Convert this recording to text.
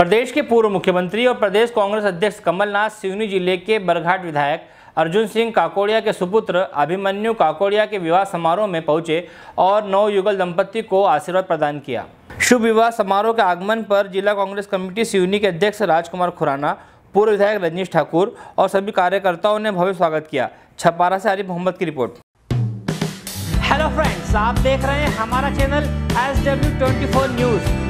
प्रदेश के पूर्व मुख्यमंत्री और प्रदेश कांग्रेस अध्यक्ष कमलनाथ सिवनी ज़िले के बरघाट विधायक अर्जुन सिंह काकोड़िया के सुपुत्र अभिमन्यु काकोड़िया के विवाह समारोह में पहुँचे और नौ युगल दंपति को आशीर्वाद प्रदान किया। शुभ विवाह समारोह के आगमन पर जिला कांग्रेस कमेटी सिवनी के अध्यक्ष राजकुमार खुराना, पूर्व विधायक रजनीश ठाकुर और सभी कार्यकर्ताओं ने भव्य स्वागत किया। छपारा से आरिफ मोहम्मद की रिपोर्ट। हेलो फ्रेंड्स आप देख रहे हैं हमारा channel S W twenty four news